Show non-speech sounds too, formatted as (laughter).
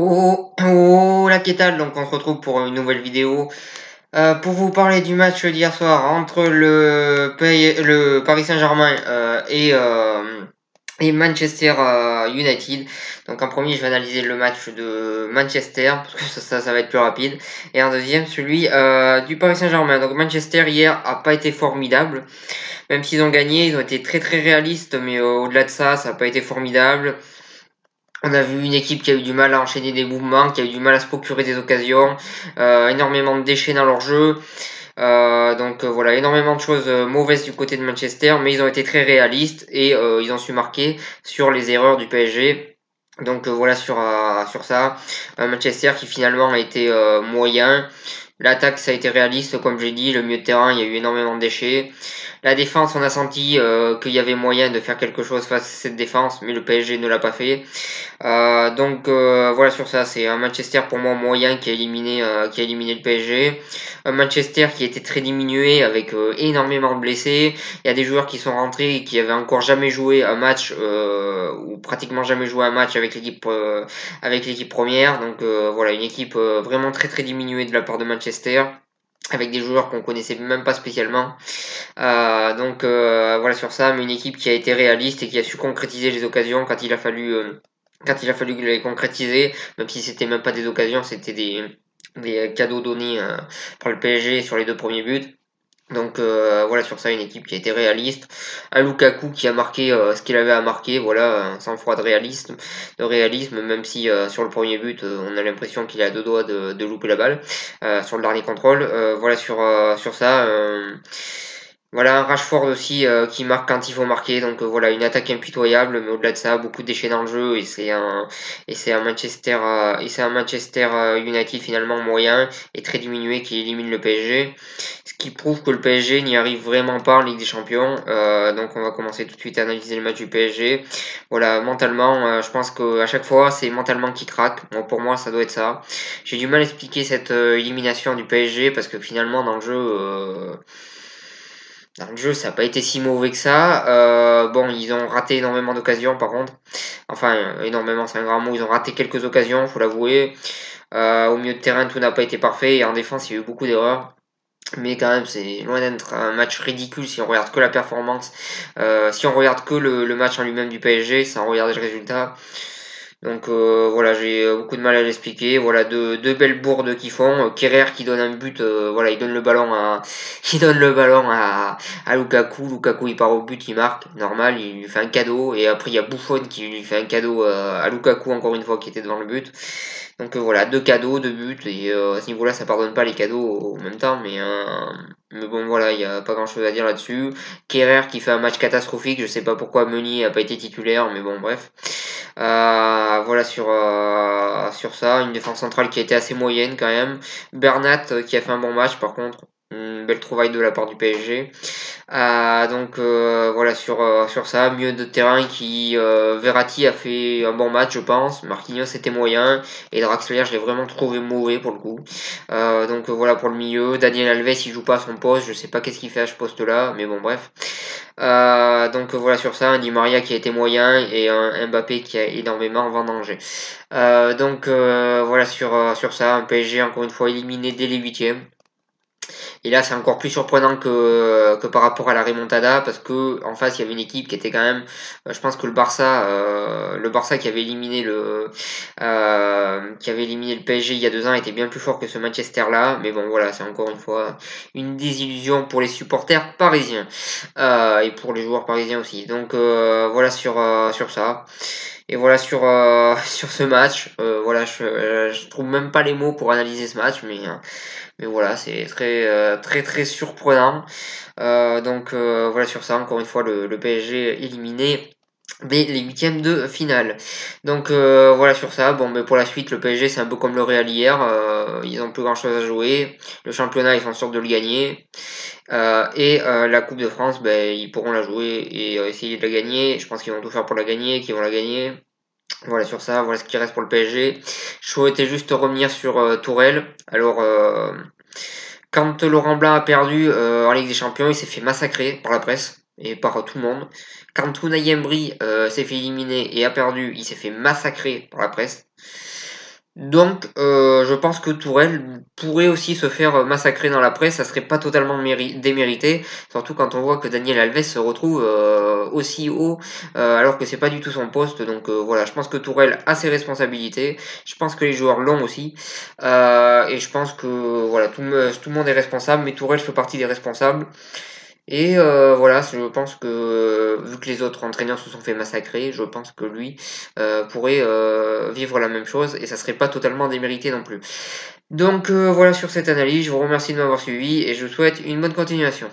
Oh, oh, la quétale, donc on se retrouve pour une nouvelle vidéo. Euh, pour vous parler du match d'hier soir entre le, Paris Saint-Germain euh, et, euh, et Manchester United. Donc en premier, je vais analyser le match de Manchester, parce que ça, ça, va être plus rapide. Et en deuxième, celui du Paris Saint-Germain. Donc Manchester hier a pas été formidable. Même s'ils ont gagné, ils ont été très très réalistes, mais au-delà de ça, ça n'a pas été formidable. On a vu une équipe qui a eu du mal à enchaîner des mouvements, qui a eu du mal à se procurer des occasions, euh, énormément de déchets dans leur jeu. Euh, donc euh, voilà, énormément de choses mauvaises du côté de Manchester, mais ils ont été très réalistes et ils ont su marquer sur les erreurs du PSG. Donc voilà sur, sur ça. Manchester qui finalement a été moyen. L'attaque, ça a été réaliste, comme j'ai dit. Le milieu de terrain, il y a eu énormément de déchets. La défense, on a senti euh, qu'il y avait moyen de faire quelque chose face à cette défense, mais le PSG ne l'a pas fait. Euh, donc euh, voilà sur ça, c'est un Manchester pour moi moyen qui a éliminé, qui a éliminé le PSG. Un Manchester qui était très diminué avec énormément de blessés. Il y a des joueurs qui sont rentrés et qui avaient encore jamais joué un match ou pratiquement jamais joué un match avec l'équipe avec l'équipe première. Donc voilà une équipe vraiment très très diminuée de la part de Manchester avec des joueurs qu'on connaissait même pas spécialement. Euh, donc euh, voilà sur ça, une équipe qui a été réaliste et qui a su concrétiser les occasions quand il a fallu euh, quand il a fallu les concrétiser, même si c'était même pas des occasions, c'était des, des cadeaux donnés par le PSG sur les deux premiers buts. Donc euh, voilà sur ça une équipe qui a été réaliste. Un Lukaku qui a marqué euh, ce qu'il avait à marquer, voilà, sans froid de réalisme, de réalisme, même si euh, sur le premier but on a l'impression qu'il a deux doigts de, de louper la balle sur le dernier contrôle. voilà sur sur ça. Voilà, un Rashford aussi euh, qui marque quand il faut marquer. Donc euh, voilà, une attaque impitoyable, mais au-delà de ça, beaucoup de déchets dans le jeu et c'est un et c'est un Manchester euh, et c'est un Manchester United finalement moyen et très diminué qui élimine le PSG. Ce qui prouve que le PSG n'y arrive vraiment pas en Ligue des Champions. donc on va commencer tout de suite à analyser le match du PSG. Voilà, mentalement, je pense qu'à chaque fois c'est mentalement qui craque. Bon, pour moi, ça doit être ça. J'ai du mal à expliquer cette élimination du PSG parce que finalement dans le jeu dans le jeu, ça n'a pas été si mauvais que ça. Euh, bon, ils ont raté énormément d'occasions par contre. Enfin, énormément, c'est un grand mot. Ils ont raté quelques occasions, faut l'avouer. Euh, au milieu de terrain, tout n'a pas été parfait. Et en défense, il y a eu beaucoup d'erreurs. Mais quand même, c'est loin d'être un match ridicule si on regarde que la performance. Euh, si on regarde que le, le match en lui-même du PSG, sans regarder le résultat. Donc euh, voilà, j'ai euh, beaucoup de mal à l'expliquer. Voilà, deux, deux belles bourdes qui font. Euh, Kerrer qui donne un but, voilà, il donne le ballon à, (laughs) il donne le ballon à, à Lukaku. Lukaku il part au but, il marque, normal, il lui fait un cadeau. Et après il y a Buffon qui lui fait un cadeau à Lukaku encore une fois qui était devant le but. Donc voilà, deux cadeaux, deux buts, et à ce niveau-là, ça pardonne pas les cadeaux en même temps, mais, mais bon voilà, il n'y a pas grand-chose à dire là-dessus. Kerrer qui fait un match catastrophique, je sais pas pourquoi Meunier a pas été titulaire, mais bon bref. Euh, voilà sur, euh, sur ça, une défense centrale qui a été assez moyenne quand même. Bernat euh, qui a fait un bon match par contre, une belle trouvaille de la part du PSG. Donc voilà sur, sur ça, mieux de terrain qui Verratti a fait un bon match je pense, Marquinhos était moyen et Draxler je l'ai vraiment trouvé mauvais pour le coup. donc voilà pour le milieu, Daniel Alves il joue pas à son poste, je sais pas qu'est-ce qu'il fait à ce poste là, mais bon bref. Euh, donc voilà sur ça, un Di Maria qui a été moyen et un Mbappé qui a énormément vendangé. Euh, donc euh, voilà sur, sur ça, un PSG encore une fois éliminé dès les huitièmes. Et là, c'est encore plus surprenant que, que par rapport à la remontada, parce que en face, il y avait une équipe qui était quand même, euh, je pense que le Barça, euh, le Barça qui avait éliminé le, euh, qui avait éliminé le PSG il y a deux ans était bien plus fort que ce Manchester-là. Mais bon, voilà, c'est encore une fois une désillusion pour les supporters parisiens et pour les joueurs parisiens aussi. Donc voilà sur sur ça. Et voilà sur (laughs) sur ce match. voilà, je, je trouve même pas les mots pour analyser ce match, mais mais voilà, c'est très, euh, très, très surprenant. Euh, donc euh, voilà sur ça, encore une fois, le, le PSG éliminé dès les huitièmes de finale. Donc voilà sur ça. Bon, mais pour la suite, le PSG c'est un peu comme le Real hier. ils n'ont plus grand chose à jouer. Le championnat, ils sont sûrs de le gagner. Et la Coupe de France, ben, ils pourront la jouer et essayer de la gagner. Je pense qu'ils vont tout faire pour la gagner, qu'ils vont la gagner. Voilà sur ça, voilà ce qui reste pour le PSG. Je souhaitais juste revenir sur euh, Tourelle. Alors, euh, quand Laurent Blanc a perdu euh, en Ligue des Champions, il s'est fait massacrer par la presse et par tout le monde. Quand Unai Emery s'est fait éliminer et a perdu, il s'est fait massacrer par la presse. Donc, euh, je pense que Tourelle pourrait aussi se faire massacrer dans la presse, ça serait pas totalement démérité, surtout quand on voit que Daniel Alves se retrouve euh, aussi haut, euh, alors que c'est pas du tout son poste. Donc voilà, je pense que Tourelle a ses responsabilités, je pense que les joueurs l'ont aussi, et je pense que voilà, tout, tout le monde est responsable, mais Tourelle fait partie des responsables. Et euh, voilà, je pense que vu que les autres entraîneurs se sont fait massacrer, je pense que lui euh, pourrait euh, vivre la même chose et ça serait pas totalement démérité non plus. Donc voilà sur cette analyse, je vous remercie de m'avoir suivi et je vous souhaite une bonne continuation.